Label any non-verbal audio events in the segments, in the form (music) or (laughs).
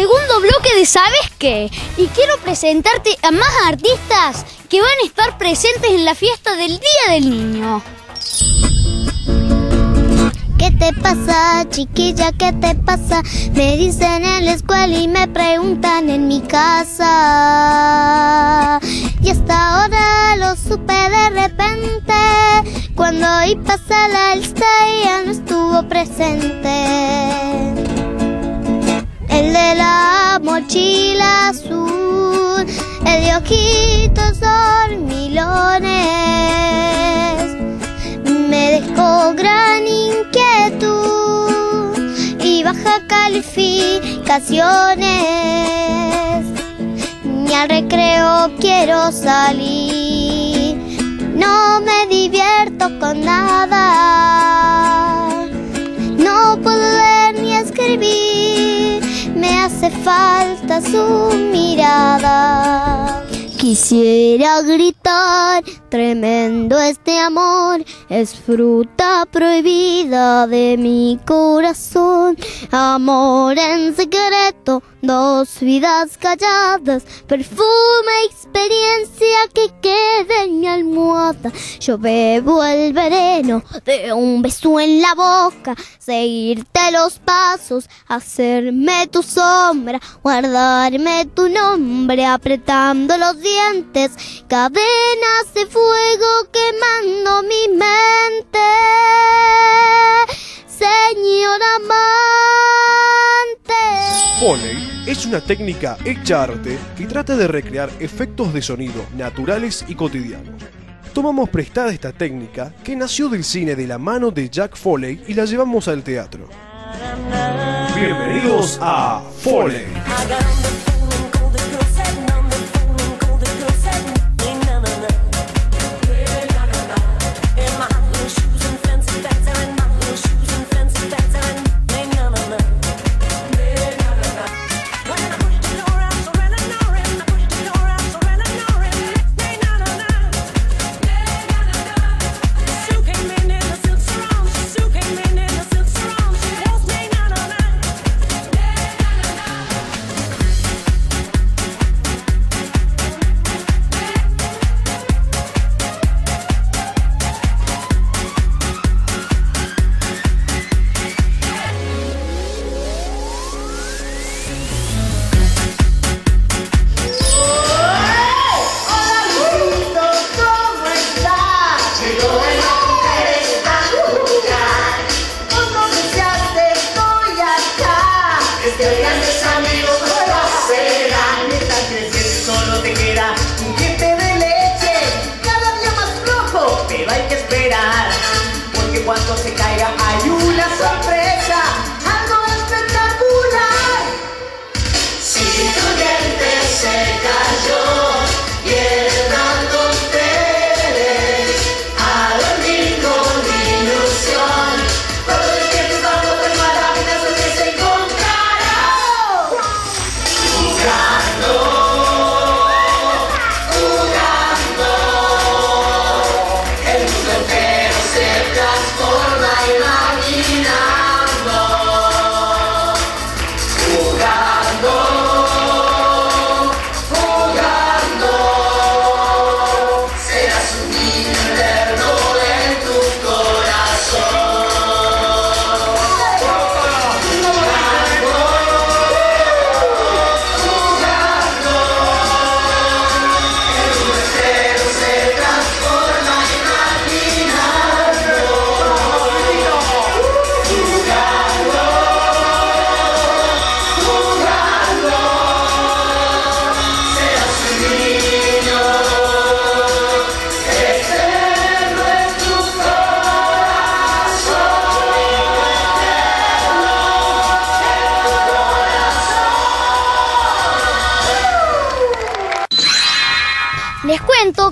segundo bloque de ¿Sabes qué? Y quiero presentarte a más artistas que van a estar presentes en la fiesta del Día del Niño. ¿Qué te pasa, chiquilla? ¿Qué te pasa? Me dicen en la escuela y me preguntan en mi casa. Y hasta ahora lo supe de repente. Cuando hoy pasa la lista ya no estuvo presente. De la mochila azul, el de ojitos dormilones, me dejó gran inquietud y baja calificaciones. Ni al recreo quiero salir, no me divierto con nada, no puedo leer ni escribir, me hace falta su mirada. Quisiera gritar, tremendo este amor, es fruta prohibida de mi corazón. Amor en secreto, dos vidas calladas, perfume, experiencia que Yo bebo el veneno de un beso en la boca, seguirte los pasos, hacerme tu sombra, guardarme tu nombre, apretando los dientes, cadenas de fuego quemando mi mente. Señor amante. Foley es una técnica hecha arte que trata de recrear efectos de sonido naturales y cotidianos. Tomamos prestada esta técnica que nació del cine de la mano de Jack Foley y la llevamos al teatro. Bienvenidos a Foley.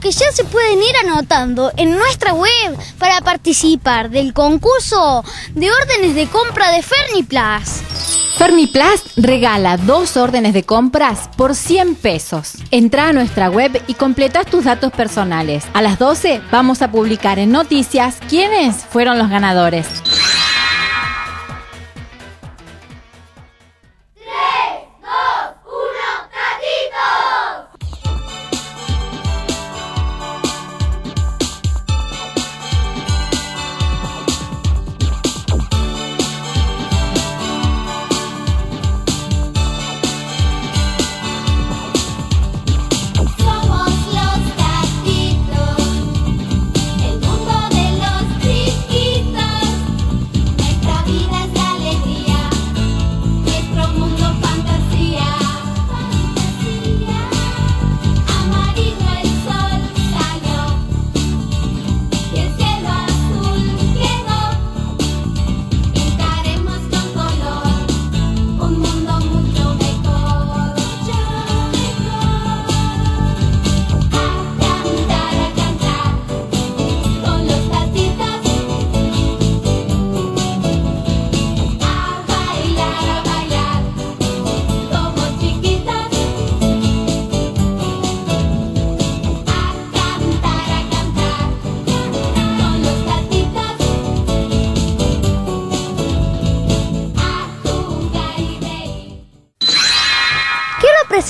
Que ya se pueden ir anotando en nuestra web para participar del concurso de órdenes de compra de Ferniplas. Fermiplas regala dos órdenes de compras por 100 pesos. Entra a nuestra web y completas tus datos personales. A las 12 vamos a publicar en noticias quiénes fueron los ganadores.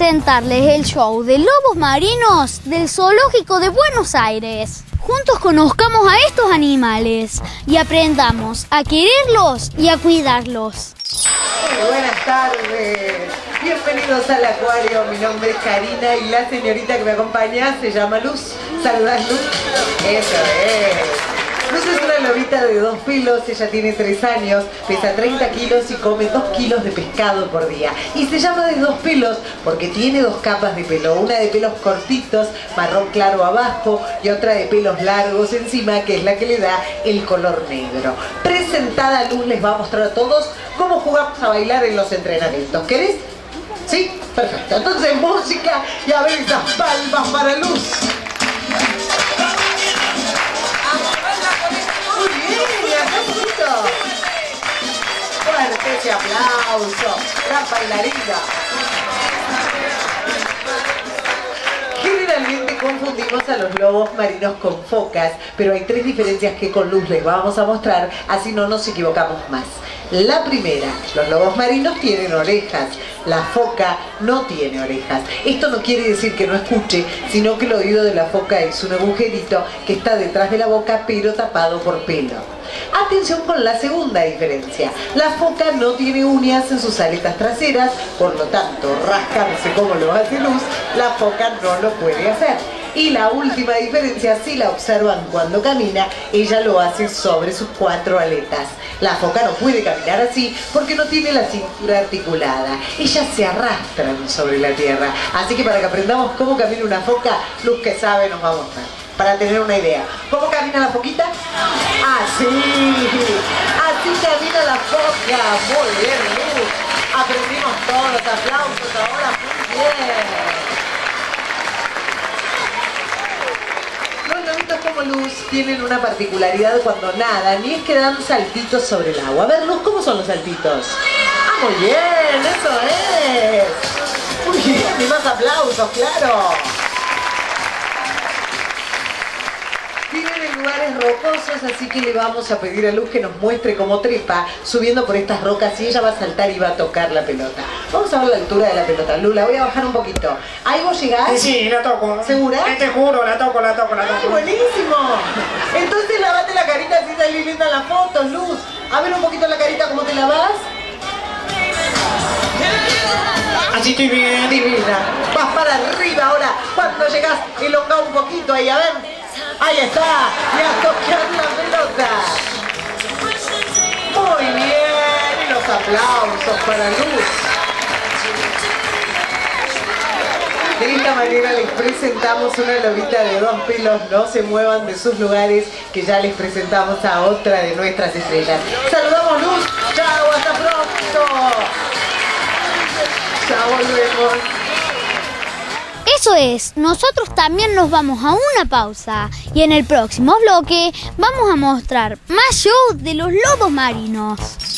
Presentarles el show de lobos marinos del Zoológico de Buenos Aires. Juntos conozcamos a estos animales y aprendamos a quererlos y a cuidarlos. Buenas tardes. Bienvenidos al acuario. Mi nombre es Karina y la señorita que me acompaña se llama Luz. ¿Saludás, Luz? Eso es. Luz es lobita de dos pelos, ella tiene tres años, pesa 30 kilos y come 2 kilos de pescado por día. Y se llama de dos pelos porque tiene dos capas de pelo, una de pelos cortitos, marrón claro abajo y otra de pelos largos encima, que es la que le da el color negro. Presentada Luz les va a mostrar a todos cómo jugamos a bailar en los entrenamientos. ¿Querés? ¿Sí? Perfecto. Entonces música y a ver esas palmas para Luz. Fuerte ese aplauso. Gran bailarina. Generalmente confundimos a los lobos marinos con focas, pero hay tres diferencias que con luz les vamos a mostrar, así no nos equivocamos más. La primera, los lobos marinos tienen orejas, la foca no tiene orejas. Esto no quiere decir que no escuche, sino que el oído de la foca es un agujerito que está detrás de la boca pero tapado por pelo. Atención con la segunda diferencia. La foca no tiene uñas en sus aletas traseras, por lo tanto, rascarse como lo hace Luz, la foca no lo puede hacer. Y la última diferencia, si la observan cuando camina, ella lo hace sobre sus cuatro aletas. La foca no puede caminar así porque no tiene la cintura articulada. Ellas se arrastran sobre la tierra. Así que para que aprendamos cómo camina una foca, Luz que sabe nos va a mostrar. Para tener una idea. ¿Cómo camina la foquita? Así. Así camina la foca. Muy bien, Luz. Aprendimos todos los aplausos ahora. Muy bien. Los lobitos como Luz tienen una particularidad cuando nadan y es que dan saltitos sobre el agua. A ver, Luz, ¿cómo son los saltitos? ¡Ah, muy bien! ¡Eso es! Muy bien, (laughs) y más aplausos, claro. Lugares rocosos, así que le vamos a pedir a Luz que nos muestre cómo trepa subiendo por estas rocas y ella va a saltar y va a tocar la pelota. Vamos a ver la altura de la pelota. Luz, la voy a bajar un poquito. ¿Ahí vos llegás? Sí, sí, la toco. ¿Segura? Te juro, la toco, la toco, la ¡Ay, toco. buenísimo! Entonces lavate la carita así salí linda en las fotos, Luz. A ver un poquito la carita, ¿cómo te lavas? Así estoy bien. Divina. Vas para arriba ahora. Cuando llegas, elonga un poquito ahí, a ver. Ahí está. Y a tocar la pelota. Muy bien. Y los aplausos para Luz. De esta manera les presentamos una lobita de dos pelos, no se muevan de sus lugares, que ya les presentamos a otra de nuestras estrellas. Saludamos Luz, chao, hasta pronto. Ya volvemos. Eso es, nosotros también nos vamos a una pausa y en el próximo bloque vamos a mostrar más shows de los lobos marinos.